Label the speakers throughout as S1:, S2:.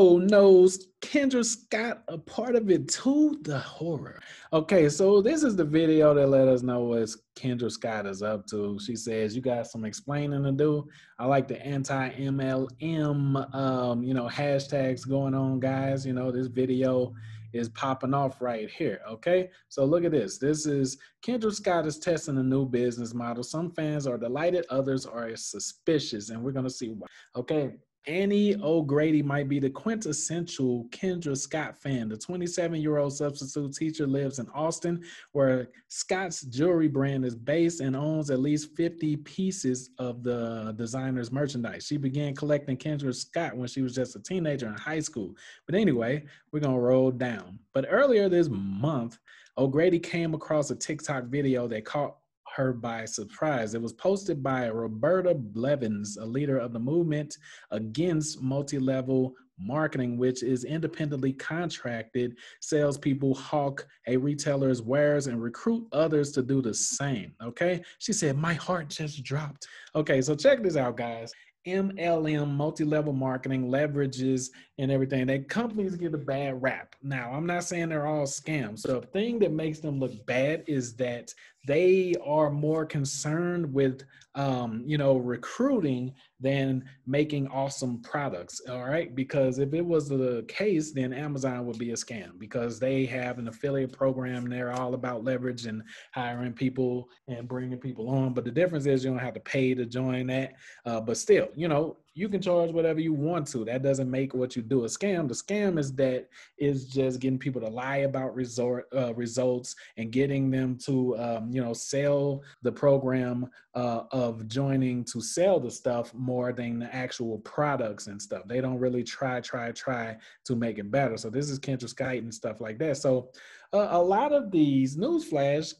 S1: Oh no, Kendra Scott a part of it too? The horror. Okay, so this is the video that let us know what Kendra Scott is up to. She says, You got some explaining to do. I like the anti MLM um, you know, hashtags going on, guys. You know, this video is popping off right here. Okay, so look at this. This is Kendra Scott is testing a new business model. Some fans are delighted, others are suspicious, and we're gonna see why. Okay, Annie O'Grady might be the quintessential Kendra Scott fan. The 27 year old substitute teacher lives in Austin, where Scott's jewelry brand is based and owns at least 50 pieces of the designer's merchandise. She began collecting Kendra Scott when she was just a teenager in high school. But anyway, we're going to roll down. But earlier this month, O'Grady came across a TikTok video that caught her by surprise. It was posted by Roberta Blevins, a leader of the movement against multi level marketing, which is independently contracted salespeople hawk a retailer's wares and recruit others to do the same. Okay. She said, My heart just dropped. Okay. So check this out, guys. MLM, multi-level marketing, leverages and everything. That companies get a bad rap. Now, I'm not saying they're all scams. So the thing that makes them look bad is that they are more concerned with um, you know recruiting than making awesome products all right? Because if it was the case then amazon would be a scam because they have an affiliate program they're all about leverage and hiring people and bringing people on. But the difference is you don't have to pay to join that. Uh, but still you know you can charge whatever you want to. That doesn't make what you do a scam. The scam is that is just getting people to lie about resort uh, results and getting them to um, you know sell the program uh, of joining to sell the stuff more than the actual products and stuff. They don't really try, try, try to make it better. So this is Kendra Scott and stuff like that. So uh, a lot of these newsflash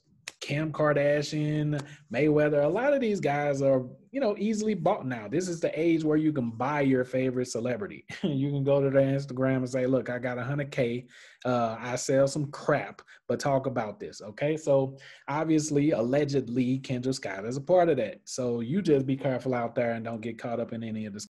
S1: Kim Kardashian, Mayweather, a lot of these guys are, you know, easily bought now. This is the age where you can buy your favorite celebrity. you can go to their Instagram and say, look, I got 100K. Uh, I sell some crap, but talk about this. Okay. So obviously, allegedly, Kendra Scott is a part of that. So you just be careful out there and don't get caught up in any of this